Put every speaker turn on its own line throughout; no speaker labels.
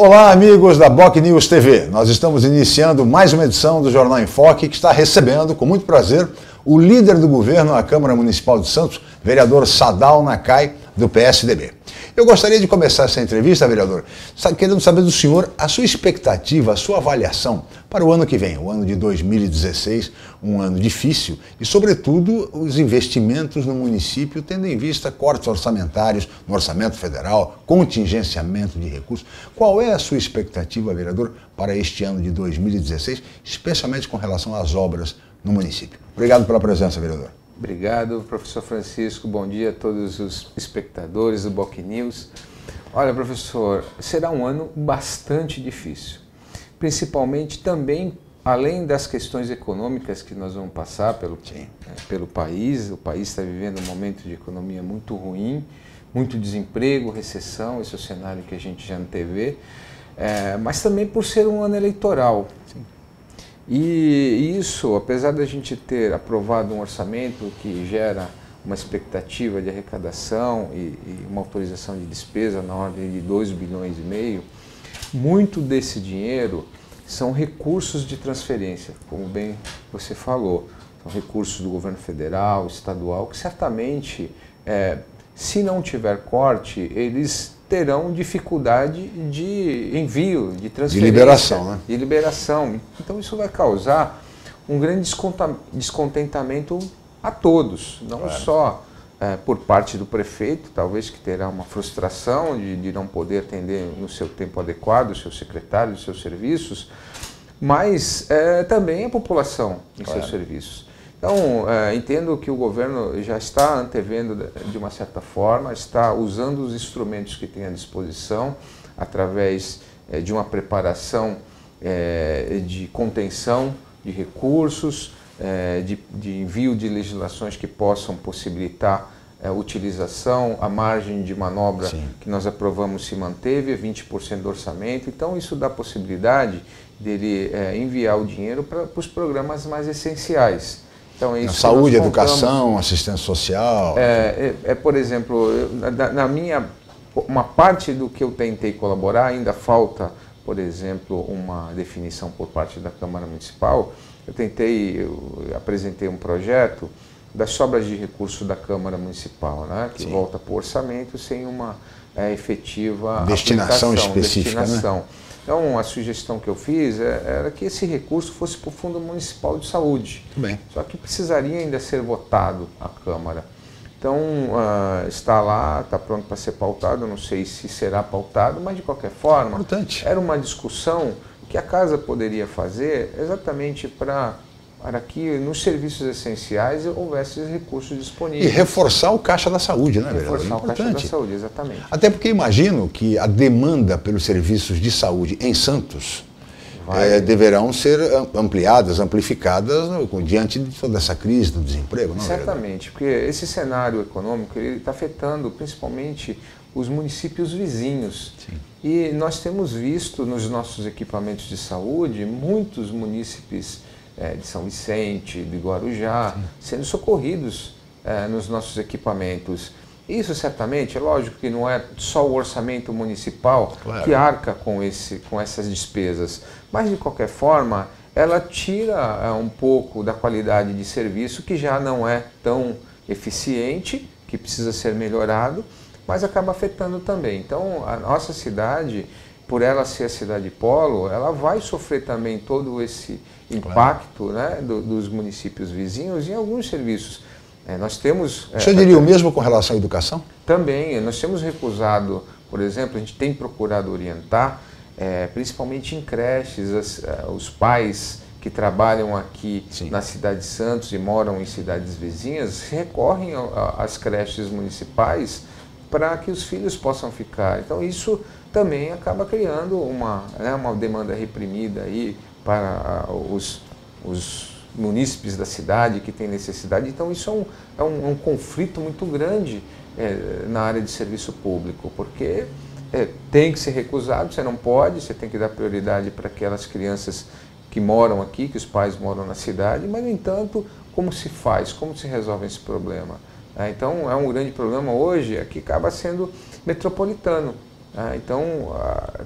Olá, amigos da Boc News TV. Nós estamos iniciando mais uma edição do Jornal em Foque que está recebendo, com muito prazer, o líder do governo na Câmara Municipal de Santos, vereador Sadal Nakai, do PSDB. Eu gostaria de começar essa entrevista, vereador, querendo saber do senhor a sua expectativa, a sua avaliação para o ano que vem, o ano de 2016, um ano difícil, e, sobretudo, os investimentos no município, tendo em vista cortes orçamentários no orçamento federal, contingenciamento de recursos. Qual é a sua expectativa, vereador, para este ano de 2016, especialmente com relação às obras no município? Obrigado pela presença, vereador.
Obrigado, professor Francisco. Bom dia a todos os espectadores do Boc News. Olha, professor, será um ano bastante difícil, principalmente também além das questões econômicas que nós vamos passar pelo, é, pelo país. O país está vivendo um momento de economia muito ruim, muito desemprego, recessão, esse é o cenário que a gente já não teve, é, mas também por ser um ano eleitoral. E isso, apesar da gente ter aprovado um orçamento que gera uma expectativa de arrecadação e, e, uma autorização de despesa na ordem de 2 bilhões e meio, muito desse dinheiro são recursos de transferência, como bem você falou. São recursos do governo federal, estadual, que certamente, é, se não tiver corte, eles terão dificuldade de envio, de transferência.
De liberação, né?
De liberação. Então isso vai causar um grande descontentamento a todos, não claro. só é, por parte do prefeito, talvez que terá uma frustração de, de não poder atender no seu tempo adequado o seu secretário, os seus serviços, mas é, também a população em claro. seus serviços. Então, é, entendo que o governo já está antevendo de uma certa forma, está usando os instrumentos que tem à disposição, através é, de uma preparação é, de contenção de recursos, é, de, de, envio de legislações que possam possibilitar a é, utilização, a margem de manobra Sim. que nós aprovamos se manteve, 20% do orçamento. Então, isso dá possibilidade dele é, enviar o dinheiro para os programas mais essenciais.
Então, isso Saúde, educação, assistência social.
É, é, é por exemplo, eu, na, na, minha uma parte do que eu tentei colaborar ainda falta, por exemplo, uma definição por parte da Câmara Municipal. Eu tentei, eu apresentei um projeto das sobras de recursos da Câmara Municipal, né, que Sim. volta para o orçamento sem uma é, efetiva
destinação específica.
Né? Destinação. Né? Então, a sugestão que eu fiz é, era que esse recurso fosse para o Fundo Municipal de Saúde.
Bem.
Só que precisaria ainda ser votado à Câmara. Então, uh, está lá, está pronto para ser pautado, não sei se será pautado, mas de qualquer forma,
Importante.
era uma discussão que a Casa poderia fazer exatamente para para que nos serviços essenciais houvesse recursos disponíveis.
E reforçar o caixa da saúde, né,
Reforçar é o caixa da saúde, exatamente.
Até porque imagino que a demanda pelos serviços de saúde em Santos é, deverão ser ampliadas, amplificadas diante de toda essa crise do desemprego, não
é Certamente, porque esse cenário econômico está afetando principalmente os municípios vizinhos. Sim. E nós temos visto nos nossos equipamentos de saúde muitos munícipes é, de São Vicente, de Guarujá, Sim. sendo socorridos é, nos nossos equipamentos. Isso certamente, é lógico que não é só o orçamento municipal claro. que arca com, esse, com essas despesas, mas de qualquer forma ela tira é, um pouco da qualidade de serviço que já não é tão eficiente, que precisa ser melhorado, mas acaba afetando também. Então a nossa cidade por ela ser a cidade polo, ela vai sofrer também todo esse impacto claro. né, do, dos municípios vizinhos em alguns serviços. É, nós temos.
O senhor é, diria o mesmo com relação à educação?
Também. Nós temos recusado, por exemplo, a gente tem procurado orientar, é, principalmente em creches, as, é, os pais que trabalham aqui Sim. na cidade de Santos e moram em cidades vizinhas recorrem às creches municipais para que os filhos possam ficar. Então isso também acaba criando uma, né, uma demanda reprimida aí para os, os munícipes da cidade que têm necessidade. Então isso é um, é um, um conflito muito grande é, na área de serviço público, porque é, tem que ser recusado, você não pode, você tem que dar prioridade para aquelas crianças que moram aqui, que os pais moram na cidade, mas no entanto, como se faz, como se resolve esse problema? É, então é um grande problema hoje, é que acaba sendo metropolitano. Né? Então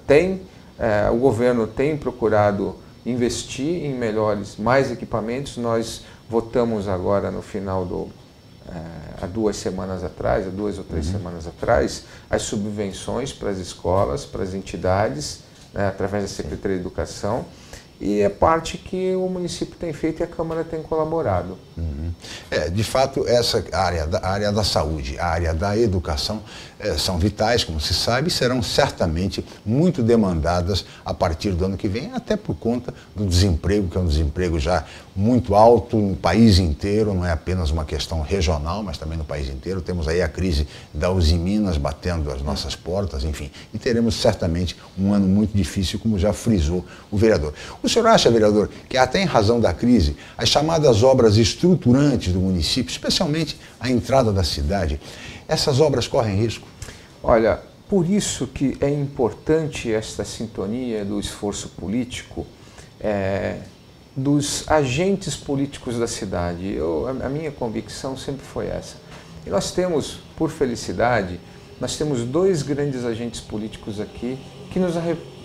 tem É, o governo tem procurado investir em melhores, mais equipamentos. Nós votamos agora no final do, é, há duas semanas atrás, há duas ou três uhum. semanas atrás, as subvenções para as escolas, para as entidades, né, através da Secretaria de Educação e é parte que o município tem feito e a Câmara tem colaborado.
Uhum. É, de fato, essa área da, área da saúde, a área da educação são vitais, como se sabe, e serão certamente muito demandadas a partir do ano que vem, até por conta do desemprego, que é um desemprego já muito alto no país inteiro, não é apenas uma questão regional, mas também no país inteiro. Temos aí a crise da Uzi Minas batendo as nossas portas, enfim, e teremos certamente um ano muito difícil, como já frisou o vereador. O senhor acha, vereador, que até em razão da crise, as chamadas obras estruturantes do município, especialmente a entrada da cidade, essas obras correm risco?
Olha, por isso que é importante esta sintonia do esforço político, é, dos agentes políticos da cidade. Eu, a, minha convicção sempre foi essa. E nós temos, por felicidade, nós temos dois grandes agentes políticos aqui que nos,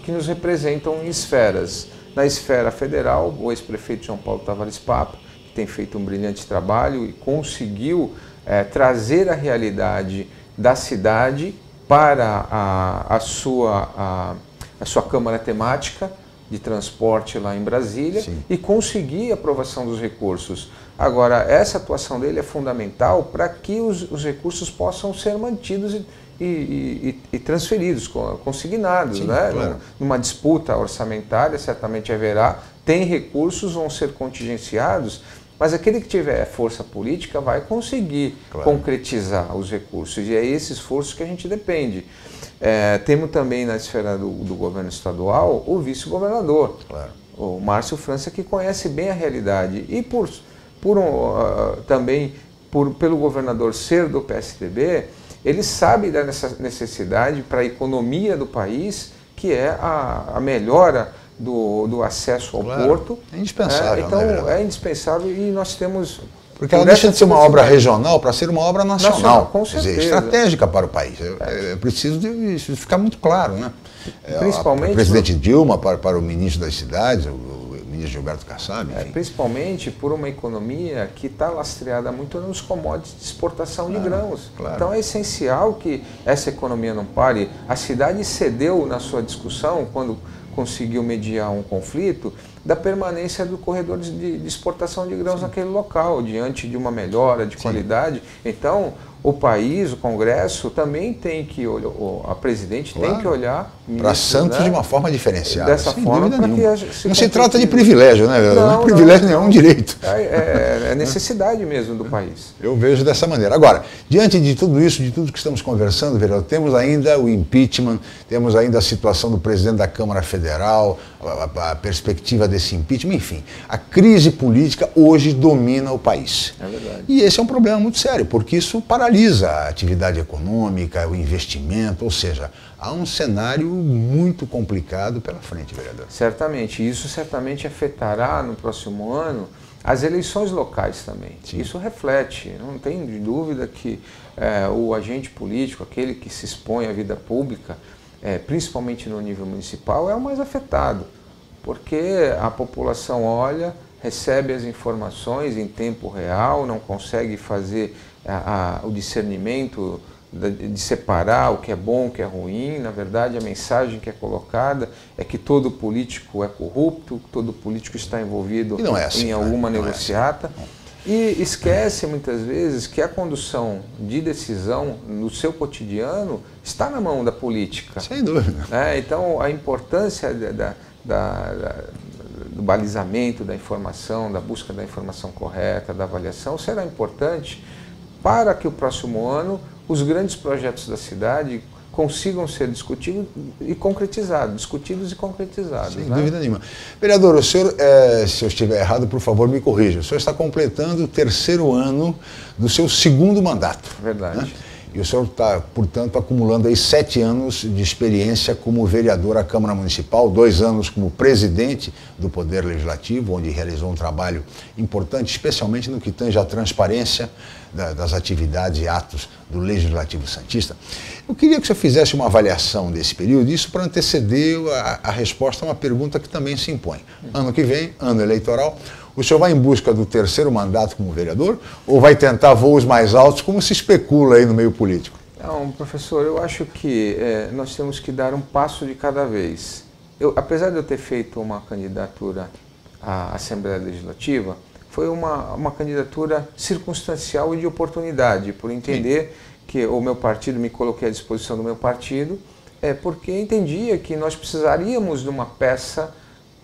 que nos representam em esferas na esfera federal, o ex-prefeito João Paulo Tavares Papa, que tem feito um brilhante trabalho e conseguiu é, trazer a realidade da cidade para a, a, sua, a, a sua Câmara Temática de Transporte lá em Brasília Sim. e conseguir a aprovação dos recursos. Agora, essa atuação dele é fundamental para que os, os recursos possam ser mantidos e, e, e, e transferidos, consignados. Sim, né? Claro. Numa disputa orçamentária, certamente haverá, tem recursos, vão ser contingenciados, mas aquele que tiver força política vai conseguir claro. concretizar os recursos, e é esse esforço que a gente depende. É, temos também na esfera do, do governo estadual o vice-governador, claro. o Márcio França, que conhece bem a realidade. E por, por uh, também por, pelo governador ser do PSDB, ele sabe da necessidade para a economia do país, que é a, a melhora do, do acesso ao claro, porto.
É indispensável.
É, então,
né,
é indispensável e nós temos
porque ela deixa de ser uma obra regional para ser uma obra nacional. nacional
com certeza. Dizer,
estratégica para o país. É, é preciso de, isso ficar muito claro. Né?
Principalmente.
O presidente Dilma para, para o ministro das cidades, o ministro Gilberto Kassab.
É, principalmente por uma economia que está lastreada muito nos commodities de exportação claro, de grãos. Claro. Então é essencial que essa economia não pare. A cidade cedeu na sua discussão, quando conseguiu mediar um conflito, da permanência do corredor de, de exportação de grãos Sim. naquele local, diante de uma melhora de Sim. qualidade. Então, o país, o Congresso, também tem que olhar, a presidente claro. tem que olhar
para Santos né? de uma forma diferenciada.
Dessa forma, para que
se Não se trata de privilégio, né? Não, não é privilégio nenhum, é um direito.
É, é, é necessidade mesmo do país.
Eu vejo dessa maneira. Agora, diante de tudo isso, de tudo que estamos conversando, vereador, temos ainda o impeachment, temos ainda a situação do presidente da Câmara Federal, a, a perspectiva desse impeachment, enfim. A crise política hoje domina o país.
É verdade.
E esse é um problema muito sério, porque isso paralisa a atividade econômica, o investimento, ou seja, há um cenário muito complicado pela frente, vereador.
Certamente. Isso certamente afetará no próximo ano as eleições locais também. Sim. Isso reflete, não tem dúvida que é, o agente político, aquele que se expõe à vida pública, é, principalmente no nível municipal, é o mais afetado, porque a população olha, recebe as informações em tempo real, não consegue fazer a, a, o discernimento de separar o que é bom, o que é ruim. Na verdade, a mensagem que é colocada é que todo político é corrupto, todo político está envolvido
é assim,
em alguma né? negociata. É assim. E esquece muitas vezes que a condução de decisão no seu cotidiano está na mão da política.
Sem dúvida.
É, então, a importância da, da, da, do balizamento da informação, da busca da informação correta, da avaliação, será importante para que o próximo ano os grandes projetos da cidade consigam ser discutidos e concretizados, discutidos e concretizados.
Sem
né?
dúvida nenhuma. Vereador, o senhor, é, se eu estiver errado, por favor, me corrija. O senhor está completando o terceiro ano do seu segundo mandato.
Verdade. Né?
E o senhor está, portanto, acumulando aí sete anos de experiência como vereador à Câmara Municipal, dois anos como presidente do Poder Legislativo, onde realizou um trabalho importante, especialmente no que tange à transparência, da, das atividades e atos do Legislativo Santista. Eu queria que você fizesse uma avaliação desse período, isso para anteceder a, a resposta a uma pergunta que também se impõe. Ano que vem, ano eleitoral, o senhor vai em busca do terceiro mandato como vereador ou vai tentar voos mais altos, como se especula aí no meio político?
Não, professor, eu acho que é, nós temos que dar um passo de cada vez. Eu, apesar de eu ter feito uma candidatura à Assembleia Legislativa, foi uma, uma candidatura circunstancial e de oportunidade, por entender Sim. que o meu partido, me coloquei à disposição do meu partido, é porque entendia que nós precisaríamos de uma peça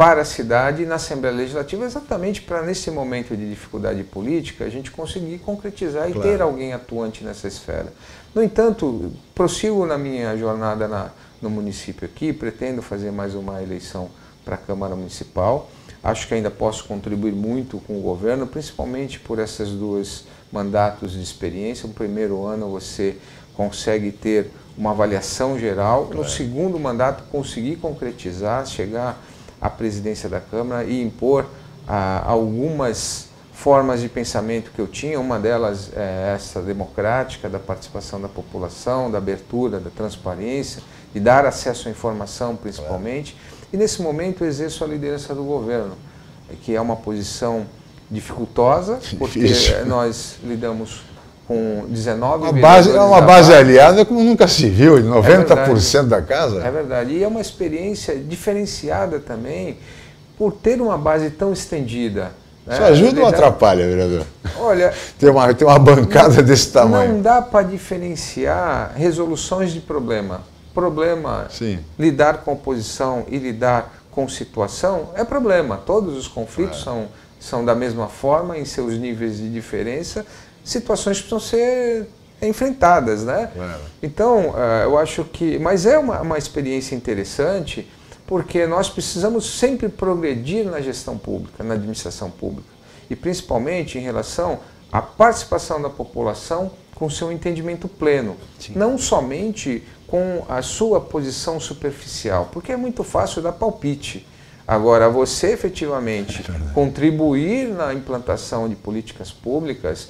para a cidade na Assembleia Legislativa, exatamente para, nesse momento de dificuldade política, a gente conseguir concretizar claro. e ter alguém atuante nessa esfera. No entanto, prossigo na minha jornada na, no município aqui, pretendo fazer mais uma eleição para a Câmara Municipal. Acho que ainda posso contribuir muito com o governo, principalmente por essas duas mandatos de experiência. No primeiro ano você consegue ter uma avaliação geral, no segundo mandato conseguir concretizar, chegar à presidência da Câmara e impor ah, algumas formas de pensamento que eu tinha, uma delas é essa democrática, da participação da população, da abertura, da transparência, de dar acesso à informação principalmente. E nesse momento eu exerço a liderança do governo, que é uma posição dificultosa, porque Difícil. nós lidamos com 19
uma base, É uma base aliada como nunca se viu, 90% é da casa.
É verdade. E é uma experiência diferenciada também por ter uma base tão estendida
isso é, ajuda ou atrapalha, vereador?
Olha.
tem, uma, tem uma bancada não, desse tamanho.
Não dá para diferenciar resoluções de problema. Problema, Sim. lidar com oposição e lidar com situação é problema. Todos os conflitos é. são, são da mesma forma, em seus níveis de diferença. Situações que precisam ser enfrentadas, né? É. Então, eh, eu acho que. Mas é uma, uma experiência interessante porque nós precisamos sempre progredir na gestão pública, na administração pública, e principalmente em relação à participação da população com seu entendimento pleno, Sim. não somente com a sua posição superficial, porque é muito fácil dar palpite. Agora, você efetivamente é contribuir na implantação de políticas públicas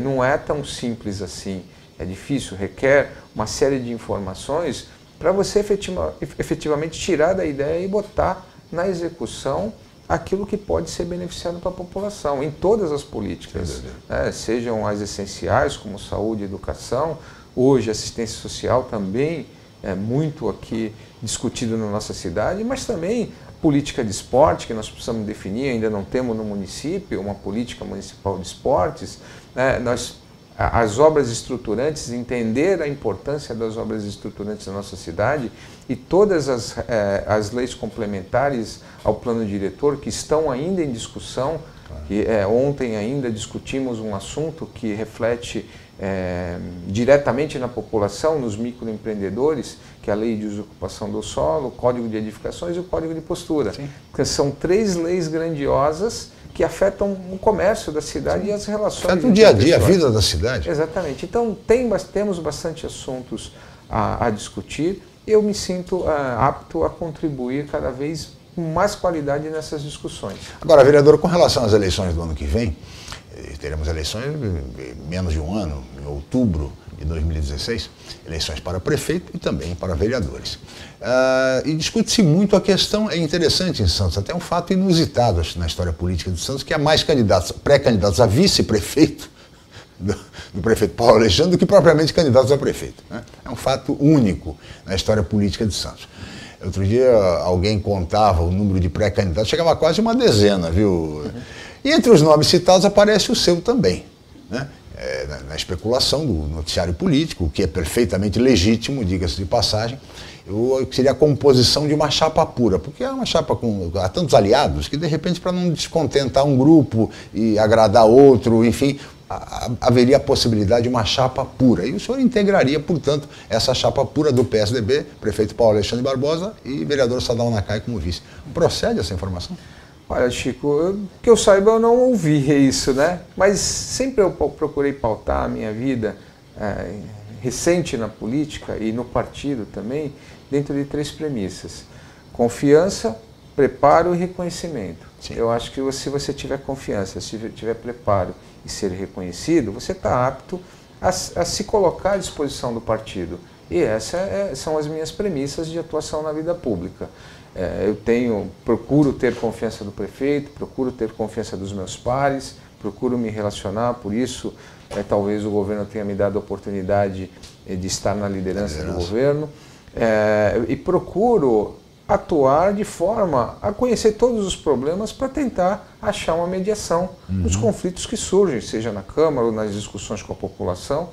não é tão simples assim. É difícil, requer uma série de informações para você efetiva, efetivamente tirar da ideia e botar na execução aquilo que pode ser beneficiado para a população, em todas as políticas, né? sejam as essenciais, como saúde e educação, hoje assistência social também é muito aqui discutido na nossa cidade, mas também política de esporte, que nós precisamos definir, ainda não temos no município uma política municipal de esportes, né? nós as obras estruturantes, entender a importância das obras estruturantes na nossa cidade e todas as, eh, as leis complementares ao plano diretor que estão ainda em discussão. Que, eh, ontem ainda discutimos um assunto que reflete eh, diretamente na população, nos microempreendedores, que é a lei de usocupação do solo, o código de edificações e o código de postura. Que são três leis grandiosas que afetam o comércio da cidade Sim. e as relações.
Afeta o dia a dia, a vida da cidade.
Exatamente. Então, tem, temos bastante assuntos a, a discutir e eu me sinto uh, apto a contribuir cada vez com mais qualidade nessas discussões.
Agora, vereador, com relação às eleições do ano que vem, teremos eleições em menos de um ano, em outubro de 2016, eleições para prefeito e também para vereadores. Uh, e discute-se muito a questão, é interessante em Santos, até um fato inusitado na história política de Santos, que há mais candidatos, pré-candidatos a vice-prefeito do, do, prefeito Paulo Alexandre do que propriamente candidatos a prefeito. Né? É um fato único na história política de Santos. Outro dia alguém contava o número de pré-candidatos, chegava a quase uma dezena, viu? E entre os nomes citados aparece o seu também. Né? é, na, na, especulação do noticiário político, o que é perfeitamente legítimo, diga-se de passagem, eu, seria a composição de uma chapa pura, porque é uma chapa com há tantos aliados que, de repente, para não descontentar um grupo e agradar outro, enfim, haveria a possibilidade de uma chapa pura. E o senhor integraria, portanto, essa chapa pura do PSDB, prefeito Paulo Alexandre Barbosa e vereador Sadal Nakai como vice. Procede essa informação?
Olha, Chico, que eu saiba, eu não ouvi isso, né? Mas sempre eu procurei pautar a minha vida é, recente na política e no partido também, dentro de três premissas: confiança, preparo e reconhecimento. Sim. Eu acho que se você tiver confiança, se tiver preparo e ser reconhecido, você está apto a, a, se colocar à disposição do partido. E essas é, são as minhas premissas de atuação na vida pública. É, eu tenho, procuro ter confiança do prefeito, procuro ter confiança dos meus pares, procuro me relacionar, por isso é, talvez o governo tenha me dado a oportunidade eh, de estar na liderança, liderança. do governo, é, e procuro atuar de forma a conhecer todos os problemas para tentar achar uma mediação uhum. nos conflitos que surgem, seja na Câmara ou nas discussões com a população.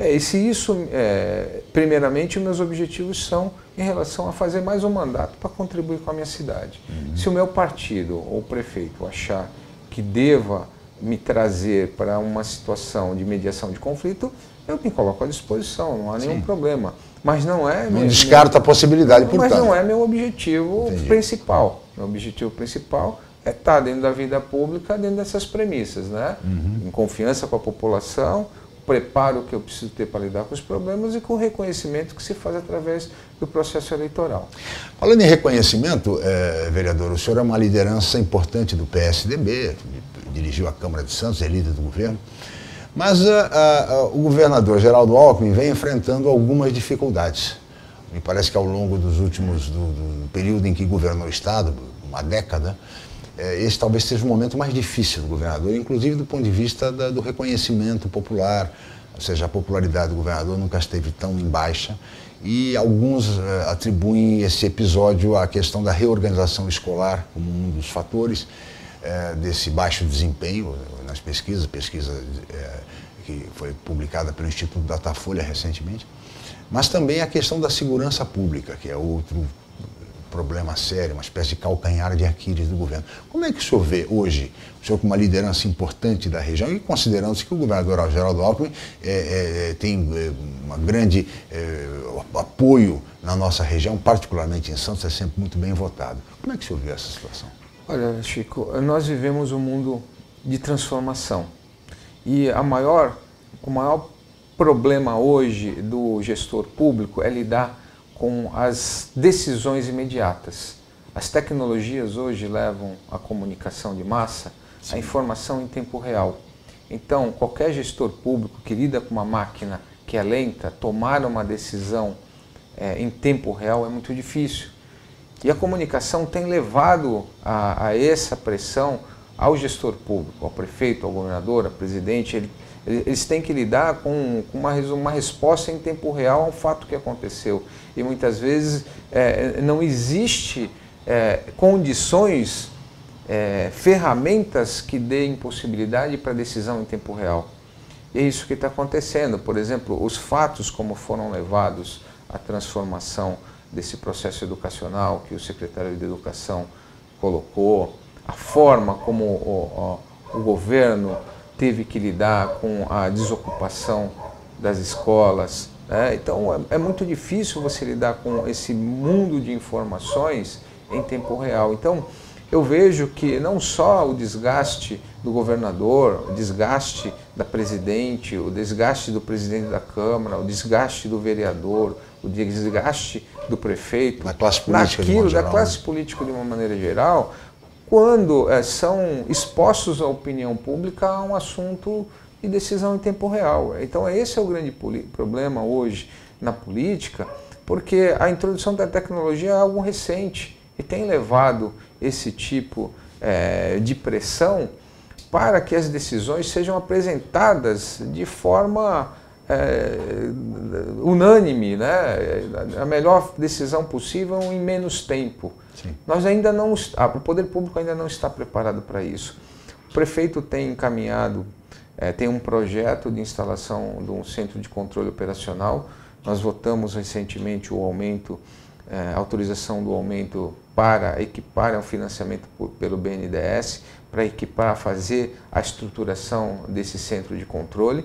É, e se isso, é, primeiramente, meus objetivos são em relação a fazer mais um mandato para contribuir com a minha cidade. Uhum. Se o meu partido ou o prefeito achar que deva me trazer para uma situação de mediação de conflito, eu me coloco à disposição, não há nenhum Sim. problema. Mas não é.
Não descarta a possibilidade,
portanto. Mas não é meu objetivo Entendi. principal. Meu objetivo principal é estar dentro da vida pública, dentro dessas premissas, né? Uhum. Em confiança com a população, preparo que eu preciso ter para lidar com os problemas e com o reconhecimento que se faz através do processo eleitoral.
Falando em reconhecimento, é, vereador, o senhor é uma liderança importante do PSDB, dirigiu a Câmara de Santos, é líder do governo. Mas a, a, o governador Geraldo Alckmin vem enfrentando algumas dificuldades. Me parece que ao longo dos últimos, do, do período em que governou o Estado, uma década, esse talvez seja o momento mais difícil do governador, inclusive do ponto de vista da, do reconhecimento popular, ou seja, a popularidade do governador nunca esteve tão em baixa e alguns uh, atribuem esse episódio à questão da reorganização escolar como um dos fatores uh, desse baixo desempenho nas pesquisas, pesquisa que foi publicada pelo Instituto Datafolha recentemente, mas também a questão da segurança pública, que é outro problema sério, uma espécie de calcanhar de Aquiles do governo. Como é que o senhor vê hoje, o senhor com uma liderança importante da região, e considerando-se que o governador Geraldo Alckmin é, é, tem é, uma grande é, apoio na nossa região, particularmente em Santos, é sempre muito bem votado. Como é que o senhor vê essa situação?
Olha, Chico, nós vivemos um mundo de transformação. E a maior, o maior problema hoje do gestor público é lidar com as decisões imediatas. As tecnologias hoje levam a comunicação de massa, Sim. a informação em tempo real. Então, qualquer gestor público que lida com uma máquina que é lenta, tomar uma decisão é, em tempo real é muito difícil. E a comunicação tem levado a, a essa pressão ao gestor público, ao prefeito, ao governador, ao presidente. Ele, eles têm que lidar com, com uma, uma, resposta em tempo real ao fato que aconteceu. E muitas vezes é, não existe é, condições, é, ferramentas que deem possibilidade para decisão em tempo real. E é isso que está acontecendo. Por exemplo, os fatos como foram levados à transformação desse processo educacional que o secretário de Educação colocou, a forma como o, o, o governo teve que lidar com a desocupação das escolas. Né? Então é, é, muito difícil você lidar com esse mundo de informações em tempo real. Então eu vejo que não só o desgaste do governador, o desgaste da presidente, o desgaste do presidente da Câmara, o desgaste do vereador, o desgaste do prefeito,
da classe política, naquilo,
da classe né? política de uma maneira geral, quando é, são expostos à opinião pública a um assunto de decisão em tempo real. Então, esse é o grande problema hoje na política, porque a introdução da tecnologia é algo recente e tem levado esse tipo é, de pressão para que as decisões sejam apresentadas de forma é, unânime, né? a melhor decisão possível em menos tempo. Sim. Nós ainda não, ah, o poder público ainda não está preparado para isso. O prefeito tem encaminhado, é, tem um projeto de instalação de um centro de controle operacional. Nós votamos recentemente o aumento, é, autorização do aumento para equipar o financiamento por, pelo BNDES, para equipar, fazer a estruturação desse centro de controle.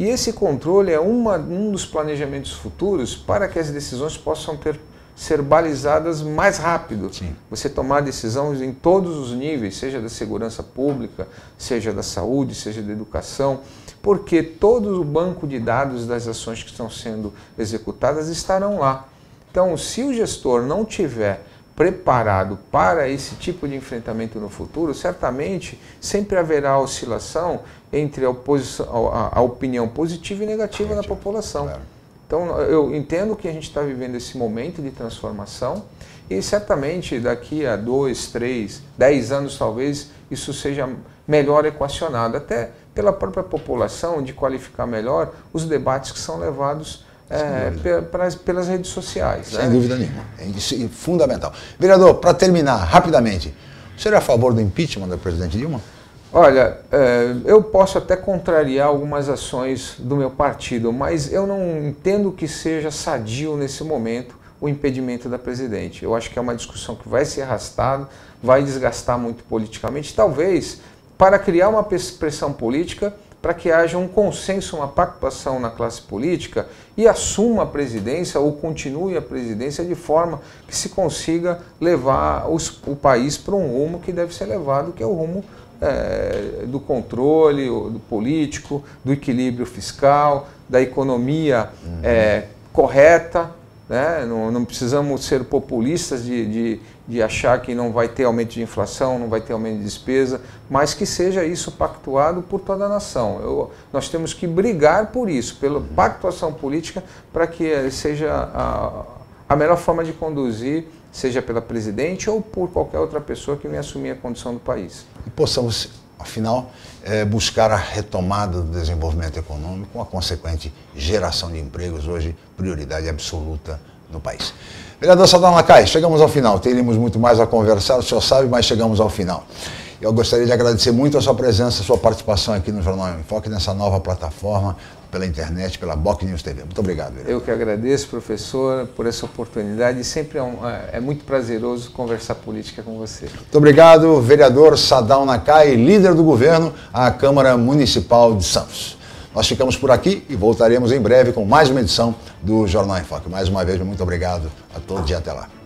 E esse controle é uma, um dos planejamentos futuros para que as decisões possam ter ser balizadas mais rápido. Sim. Você tomar decisões em todos os níveis, seja da segurança pública, seja da saúde, seja da educação, porque todo o banco de dados das ações que estão sendo executadas estarão lá. Então, se o gestor não tiver preparado para esse tipo de enfrentamento no futuro, certamente sempre haverá oscilação entre a, a, a opinião positiva e negativa da população. Claro. Então, eu entendo que a gente está vivendo esse momento de transformação e certamente daqui a dois, três, dez anos talvez isso seja melhor equacionado, até pela própria população, de qualificar melhor os debates que são levados é, pelas, pelas redes sociais.
Sem né? dúvida nenhuma. É fundamental. Vereador, para terminar, rapidamente, o senhor é a favor do impeachment da presidente Dilma?
Olha, é, eu posso até contrariar algumas ações do meu partido, mas eu não entendo que seja sadio nesse momento o impedimento da presidente. Eu acho que é uma discussão que vai ser arrastada, vai desgastar muito politicamente, talvez para criar uma pressão política para que haja um consenso, uma pactuação na classe política e assuma a presidência ou continue a presidência de forma que se consiga levar os, o país para um rumo que deve ser levado, que é o rumo é, do controle do político, do equilíbrio fiscal, da economia uhum. é, correta, né? Não, não, precisamos ser populistas de, de, de, achar que não vai ter aumento de inflação, não vai ter aumento de despesa, mas que seja isso pactuado por toda a nação. Eu, nós temos que brigar por isso, pela pactuação política, para que seja a, a melhor forma de conduzir, seja pela presidente ou por qualquer outra pessoa que venha assumir a condição do país.
Possamos afinal, é buscar a retomada do desenvolvimento econômico com a consequente geração de empregos, hoje prioridade absoluta no país. Vereador Sadal Lacai, chegamos ao final. Teríamos muito mais a conversar, o senhor sabe, mas chegamos ao final. Eu gostaria de agradecer muito a sua presença, a sua participação aqui no Jornal em Foque, nessa nova plataforma, pela internet, pela Boc News TV. Muito obrigado.
Vereador. Eu que agradeço, professor, por essa oportunidade. Sempre é, um, é, é, muito prazeroso conversar política com você.
Muito obrigado, vereador Sadal Nakai, líder do governo, à Câmara Municipal de Santos. Nós ficamos por aqui e voltaremos em breve com mais uma edição do Jornal em Foque. Mais uma vez, muito obrigado a todos e até lá.